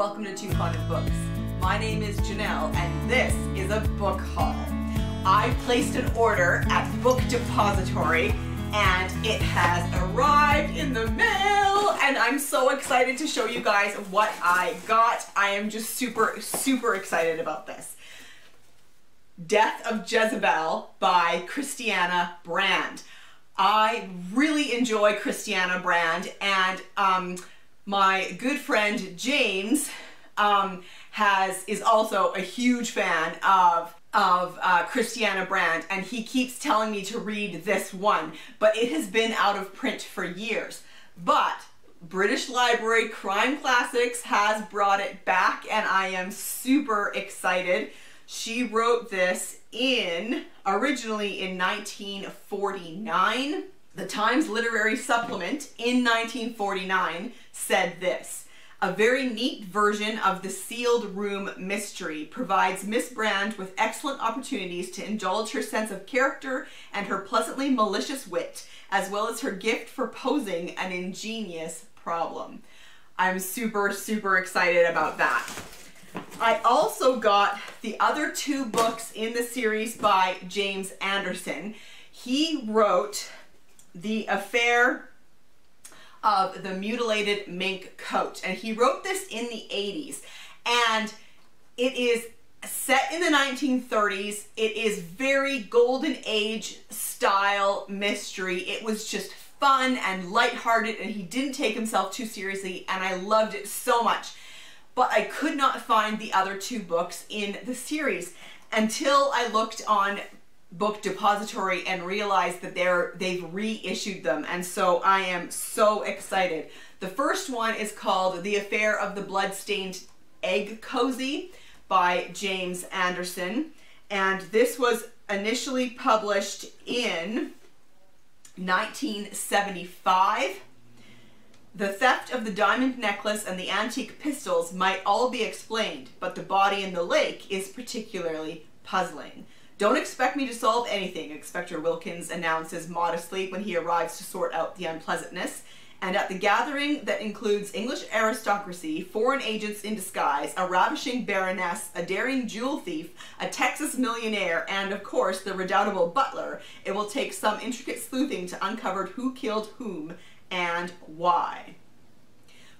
Welcome to Too Fond of Books. My name is Janelle and this is a book haul. I placed an order at Book Depository and it has arrived in the mail and I'm so excited to show you guys what I got. I am just super, super excited about this. Death of Jezebel by Christianna Brand. I really enjoy Christianna Brand and um, my good friend James um, has is also a huge fan of of uh, Christianna Brand and he keeps telling me to read this one but it has been out of print for years but British Library Crime Classics has brought it back and I am super excited. She wrote this in originally in 1949 the Times Literary Supplement in 1949 said this. A very neat version of the sealed room mystery provides Miss Brand with excellent opportunities to indulge her sense of character and her pleasantly malicious wit, as well as her gift for posing an ingenious problem. I'm super, super excited about that. I also got the other two books in the series by James Anderson. He wrote the affair of the mutilated mink coat. And he wrote this in the 80s. And it is set in the 1930s. It is very golden age style mystery. It was just fun and lighthearted and he didn't take himself too seriously and I loved it so much. But I could not find the other two books in the series until I looked on book depository and realized that they're they've reissued them and so I am so excited. The first one is called The Affair of the Bloodstained Egg Cozy by James Anderson and this was initially published in 1975. The theft of the diamond necklace and the antique pistols might all be explained, but the body in the lake is particularly puzzling. Don't expect me to solve anything, Inspector Wilkins announces modestly when he arrives to sort out the unpleasantness. And at the gathering that includes English aristocracy, foreign agents in disguise, a ravishing baroness, a daring jewel thief, a Texas millionaire, and of course the redoubtable butler, it will take some intricate sleuthing to uncover who killed whom and why.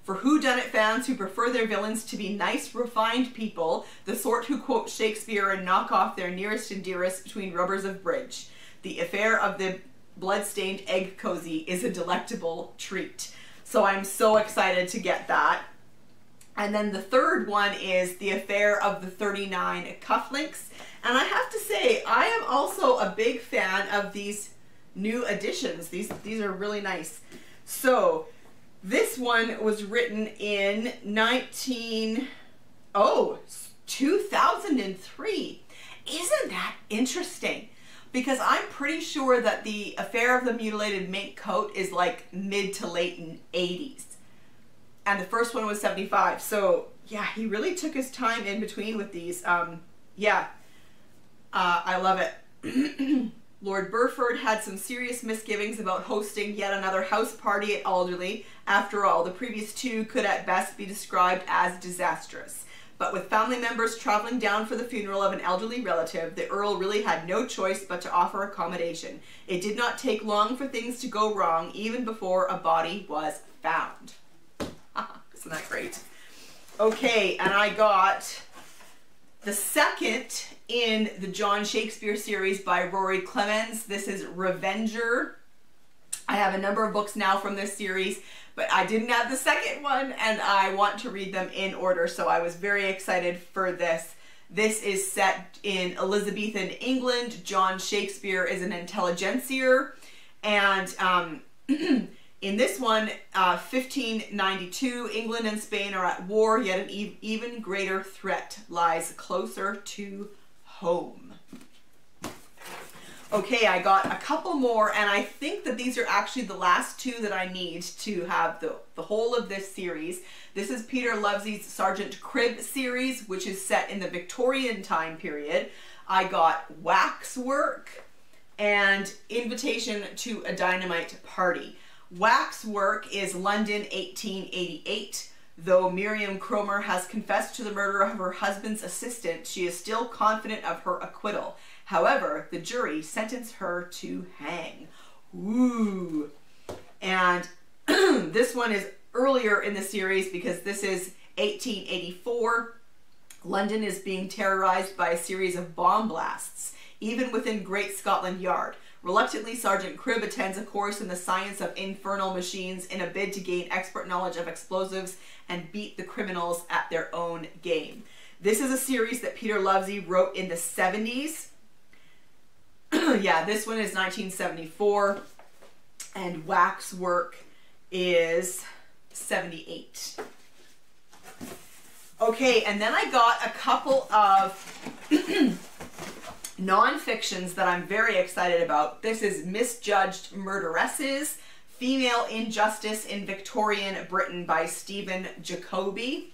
For whodunit fans who prefer their villains to be nice, refined people, the sort who quote Shakespeare and knock off their nearest and dearest between rubbers of bridge, the affair of the blood-stained egg cozy is a delectable treat. So I'm so excited to get that. And then the third one is The Affair of the 39 Cufflinks. And I have to say, I am also a big fan of these new editions. These, these are really nice. So this one was written in 19, oh, 2003. Isn't that interesting? Because I'm pretty sure that the affair of the mutilated mink coat is like mid to late 80s. And the first one was 75. So yeah, he really took his time in between with these. Um, yeah, uh, I love it. Lord Burford had some serious misgivings about hosting yet another house party at Alderley. After all, the previous two could at best be described as disastrous. But with family members traveling down for the funeral of an elderly relative, the Earl really had no choice but to offer accommodation. It did not take long for things to go wrong, even before a body was found. Isn't that great? Okay, and I got the second in the John Shakespeare series by Rory Clements. This is Revenger. I have a number of books now from this series, but I didn't have the second one and I want to read them in order, so I was very excited for this. This is set in Elizabethan England. John Shakespeare is an intelligencer, and um, in this one, uh, 1592, England and Spain are at war, yet an e even greater threat lies closer to home. Okay, I got a couple more, and I think that these are actually the last two that I need to have the, the whole of this series. This is Peter Lovesey's Sergeant Cribb series, which is set in the Victorian time period. I got Waxwork and Invitation to a Dynamite Party. Waxwork is London 1888. Though Miriam Cromer has confessed to the murder of her husband's assistant, she is still confident of her acquittal. However, the jury sentenced her to hang. Ooh. And this one is earlier in the series because this is 1884. London is being terrorized by a series of bomb blasts, even within Great Scotland Yard. Reluctantly, Sergeant Cribb attends a course in the science of infernal machines in a bid to gain expert knowledge of explosives and beat the criminals at their own game. This is a series that Peter Lovesey wrote in the 70s. yeah, this one is 1974, and Waxwork is 78. Okay, and then I got a couple of nonfictions that I'm very excited about. This is Misjudged Murderesses, Female Injustice in Victorian Britain by Stephen Jakobi.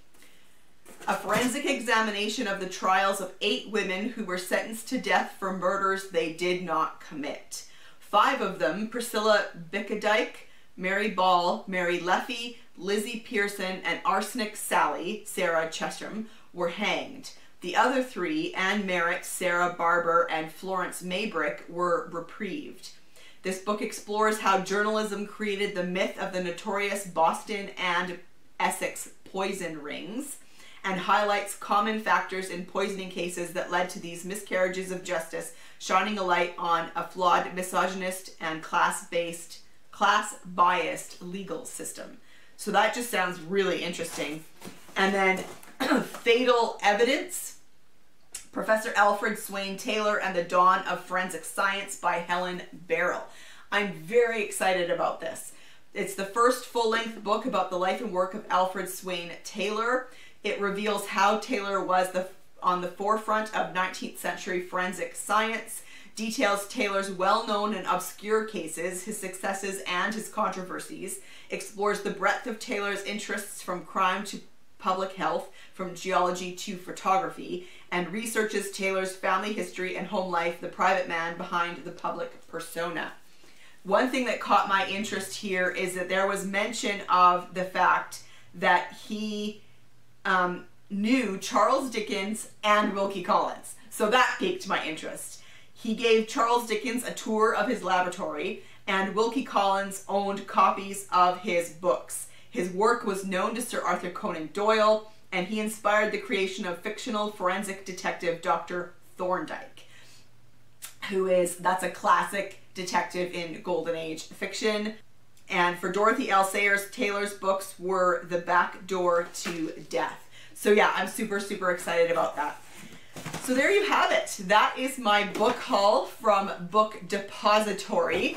A forensic examination of the trials of eight women who were sentenced to death for murders they did not commit. Five of them, Priscilla Biggadike, Mary Ball, Mary Lefley, Lizzie Pearson, and Arsenic Sally, Sarah Chesham, were hanged. The other three, Anne Merritt, Sarah Barber, and Florence Maybrick, were reprieved. This book explores how journalism created the myth of the notorious Boston and Essex poison rings and highlights common factors in poisoning cases that led to these miscarriages of justice, shining a light on a flawed misogynist and class-based, class-biased legal system. So that just sounds really interesting. And then Fatal Evidence Professor Alfred Swain Taylor and the Dawn of Forensic Science by Helen Barrell. I'm very excited about this. It's the first full-length book about the life and work of Alfred Swain Taylor. It reveals how Taylor was the, on the forefront of 19th century forensic science, details Taylor's well-known and obscure cases, his successes and his controversies, explores the breadth of Taylor's interests from crime to public health, from geology to photography, and researches Taylor's family history and home life, the private man behind the public persona. One thing that caught my interest here is that there was mention of the fact that he um, knew Charles Dickens and Wilkie Collins. So that piqued my interest. He gave Charles Dickens a tour of his laboratory, and Wilkie Collins owned copies of his books. His work was known to Sir Arthur Conan Doyle, and he inspired the creation of fictional forensic detective Dr. Thorndyke, who is, that's a classic detective in Golden Age fiction. And for Dorothy L. Sayers, Taylor's books were the back door to death. So yeah, I'm super, super excited about that. So there you have it. That is my book haul from Book Depository.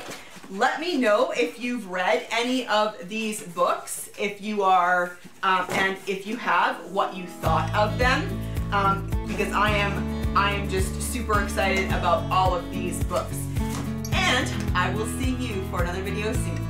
Let me know if you've read any of these books, if you are, um, and if you have, what you thought of them, um, because I am, I am just super excited about all of these books. And I will see you for another video soon.